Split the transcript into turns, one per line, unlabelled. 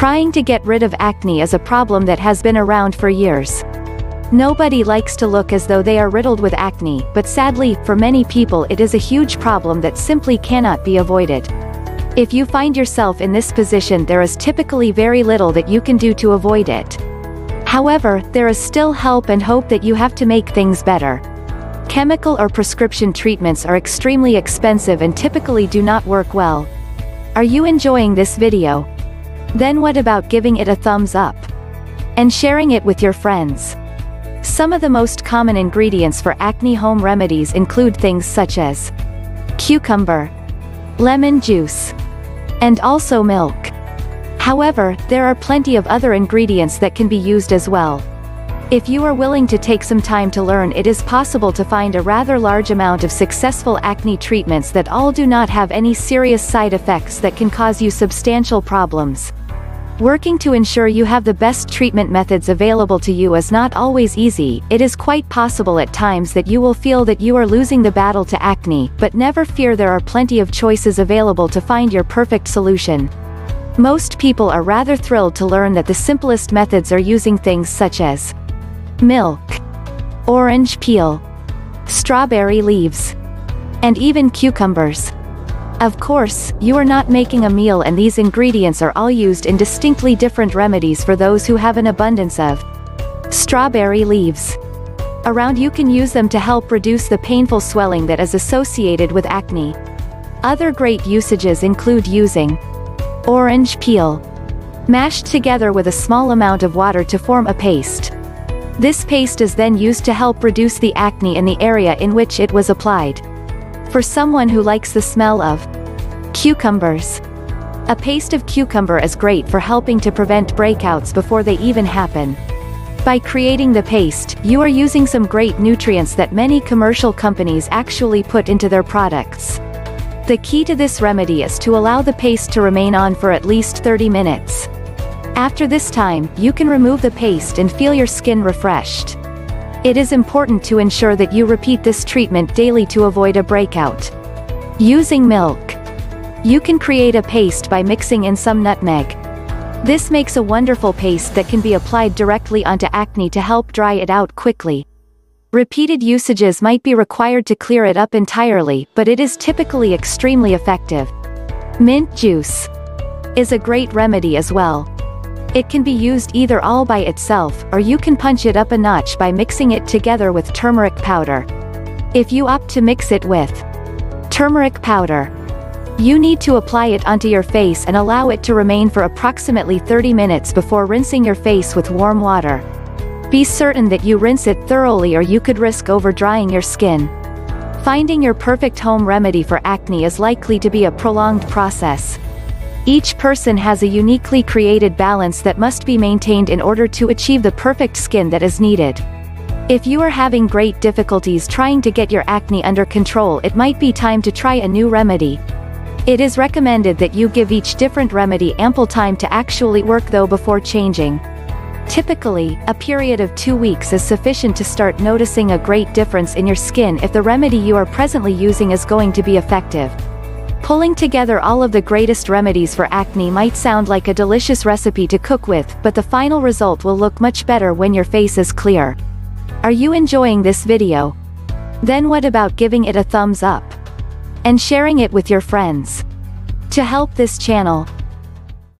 Trying to get rid of acne is a problem that has been around for years. Nobody likes to look as though they are riddled with acne, but sadly, for many people it is a huge problem that simply cannot be avoided. If you find yourself in this position there is typically very little that you can do to avoid it. However, there is still help and hope that you have to make things better. Chemical or prescription treatments are extremely expensive and typically do not work well. Are you enjoying this video? Then what about giving it a thumbs up? And sharing it with your friends? Some of the most common ingredients for acne home remedies include things such as cucumber, lemon juice, and also milk. However, there are plenty of other ingredients that can be used as well. If you are willing to take some time to learn it is possible to find a rather large amount of successful acne treatments that all do not have any serious side effects that can cause you substantial problems. Working to ensure you have the best treatment methods available to you is not always easy, it is quite possible at times that you will feel that you are losing the battle to acne, but never fear there are plenty of choices available to find your perfect solution. Most people are rather thrilled to learn that the simplest methods are using things such as milk, orange peel, strawberry leaves, and even cucumbers. Of course, you are not making a meal and these ingredients are all used in distinctly different remedies for those who have an abundance of strawberry leaves. Around you can use them to help reduce the painful swelling that is associated with acne. Other great usages include using orange peel mashed together with a small amount of water to form a paste. This paste is then used to help reduce the acne in the area in which it was applied. For someone who likes the smell of cucumbers. A paste of cucumber is great for helping to prevent breakouts before they even happen. By creating the paste, you are using some great nutrients that many commercial companies actually put into their products. The key to this remedy is to allow the paste to remain on for at least 30 minutes. After this time, you can remove the paste and feel your skin refreshed. It is important to ensure that you repeat this treatment daily to avoid a breakout. Using milk. You can create a paste by mixing in some nutmeg. This makes a wonderful paste that can be applied directly onto acne to help dry it out quickly. Repeated usages might be required to clear it up entirely, but it is typically extremely effective. Mint juice is a great remedy as well. It can be used either all by itself, or you can punch it up a notch by mixing it together with turmeric powder. If you opt to mix it with turmeric powder, you need to apply it onto your face and allow it to remain for approximately 30 minutes before rinsing your face with warm water. Be certain that you rinse it thoroughly or you could risk over-drying your skin. Finding your perfect home remedy for acne is likely to be a prolonged process. Each person has a uniquely created balance that must be maintained in order to achieve the perfect skin that is needed. If you are having great difficulties trying to get your acne under control it might be time to try a new remedy. It is recommended that you give each different remedy ample time to actually work though before changing. Typically, a period of two weeks is sufficient to start noticing a great difference in your skin if the remedy you are presently using is going to be effective. Pulling together all of the greatest remedies for acne might sound like a delicious recipe to cook with, but the final result will look much better when your face is clear. Are you enjoying this video? Then what about giving it a thumbs up? And sharing it with your friends? To help this channel,